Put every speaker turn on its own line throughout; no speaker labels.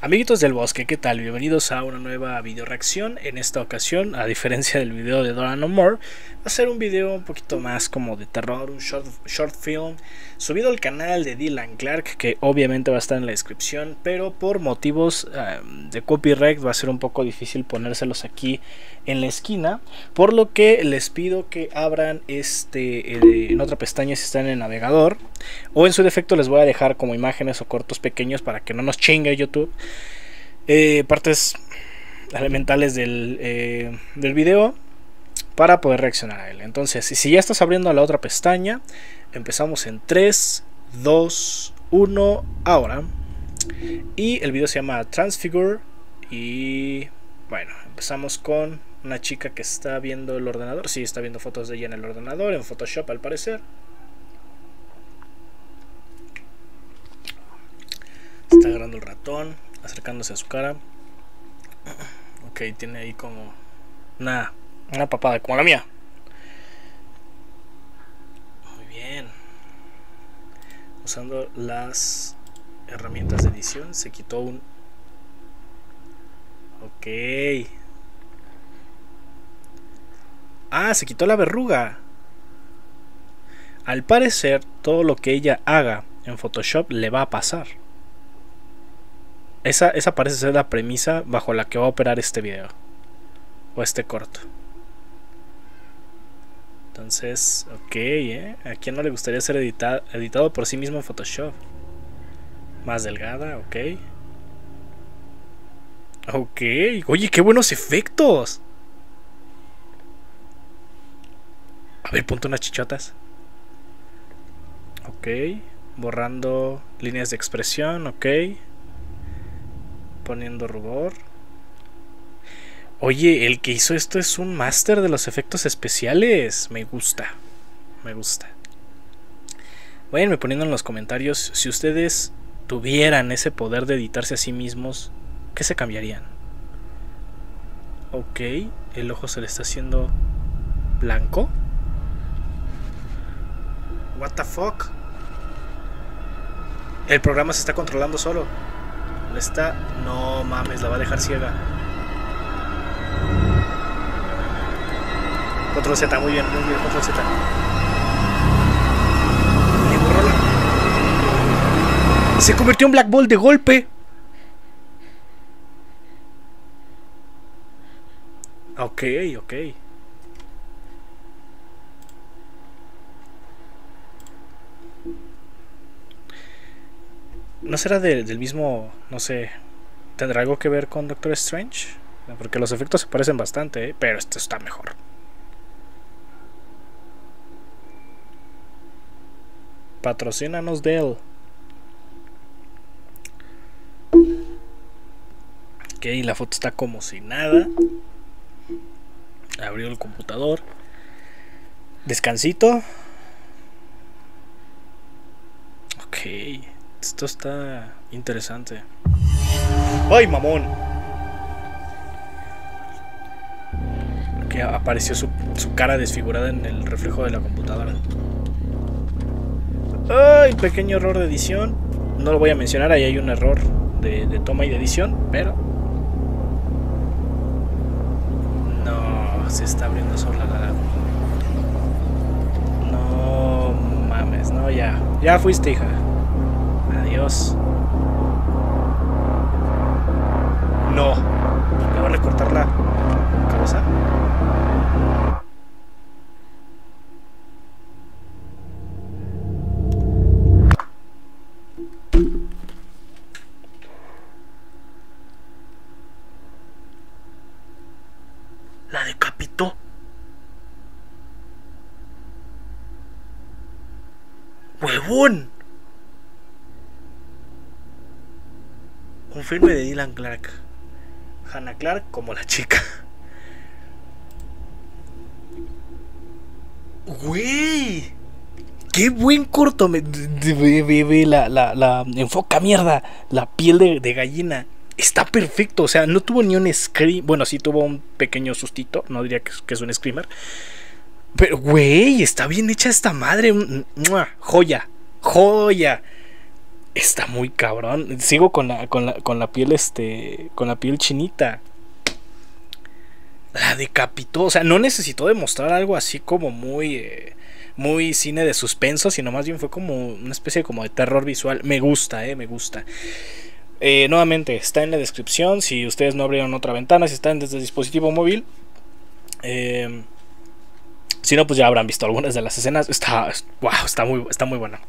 Amiguitos del bosque, ¿qué tal? Bienvenidos a una nueva video reacción. En esta ocasión, a diferencia del video de Dora No More, va a ser un video un poquito más como de terror, un short, short film subido al canal de Dylan Clark, que obviamente va a estar en la descripción, pero por motivos um, de copyright va a ser un poco difícil ponérselos aquí en la esquina, por lo que les pido que abran este eh, en otra pestaña si están en el navegador, o en su defecto les voy a dejar como imágenes o cortos pequeños para que no nos chingue YouTube eh, partes elementales del, eh, del video para poder reaccionar a él. Entonces, si ya estás abriendo la otra pestaña, empezamos en 3, 2, 1, ahora. Y el video se llama Transfigure. Y bueno, empezamos con una chica que está viendo el ordenador. Sí, está viendo fotos de ella en el ordenador, en Photoshop al parecer. Está agarrando el ratón acercándose a su cara. Ok, tiene ahí como una, una papada, como la mía. Muy bien. Usando las herramientas de edición, se quitó un... Ok. Ah, se quitó la verruga. Al parecer, todo lo que ella haga en Photoshop le va a pasar. Esa, parece ser la premisa bajo la que va a operar este video. O este corto. Entonces, ok, ¿eh? ¿A quién no le gustaría ser editado, editado por sí mismo en Photoshop? Más delgada, ok. Ok, oye, qué buenos efectos. A ver, ponte unas chichotas. Ok, borrando líneas de expresión, ok poniendo rubor. Oye, el que hizo esto es un máster de los efectos especiales. Me gusta. Me gusta. Váyanme poniendo en los comentarios si ustedes tuvieran ese poder de editarse a sí mismos, ¿qué se cambiarían? Ok, el ojo se le está haciendo blanco. What the fuck? El programa se está controlando solo. Está. No mames, la va a dejar ciega. Control Z, muy bien, muy bien, control Z. Se convirtió en Black Ball de golpe. Ok, ok. ¿No será del mismo, no sé, tendrá algo que ver con Doctor Strange? Porque los efectos se parecen bastante, ¿eh? pero esto está mejor. Patrocínanos de él. Ok, la foto está como si nada. Abrió el computador. Descansito. Ok. Esto está interesante. ¡Ay, mamón! Que apareció su, cara desfigurada en el reflejo de la computadora. ¡Ay! Pequeño error de edición. No lo voy a mencionar, ahí hay un error de, toma y de edición, pero... No, se está abriendo sola la... No mames, no, ya. Ya fuiste, hija. Adiós. ¡Huevón! Un filme de Dylan Clark. Hannah Clark como la chica. Güey. Qué buen corto. Me, la, la, la enfoca mierda. La piel de, gallina. Está perfecto. O sea, no tuvo ni un scream. Bueno, sí tuvo un pequeño sustito. No diría que, que es un screamer. Pero, güey, está bien hecha esta madre. Joya. Joya está muy cabrón. Sigo con la, con la, con la piel, este, con la piel chinita. La decapitó, o sea, no necesitó demostrar algo así como muy, eh, muy cine de suspenso, sino más bien fue como una especie como de terror visual. Me gusta, eh, me gusta. Eh, nuevamente, está en la descripción. Si ustedes no abrieron otra ventana, si están desde el dispositivo móvil. Eh, si no, pues ya habrán visto algunas de las escenas. Está, wow, está muy, está muy buena.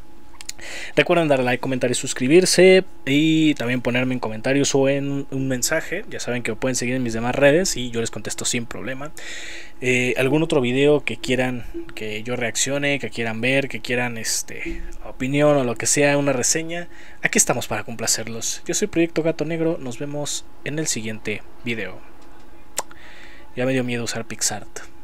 Recuerden darle like, comentar y suscribirse. Y también ponerme en comentarios o en un mensaje. Ya saben que pueden seguir en mis demás redes y yo les contesto sin problema. Eh, algún otro video que quieran que yo reaccione, que quieran ver, que quieran este opinión o lo que sea, una reseña. Aquí estamos para complacerlos. Yo soy Proyecto Gato Negro. Nos vemos en el siguiente video. Ya me dio miedo usar PixArt.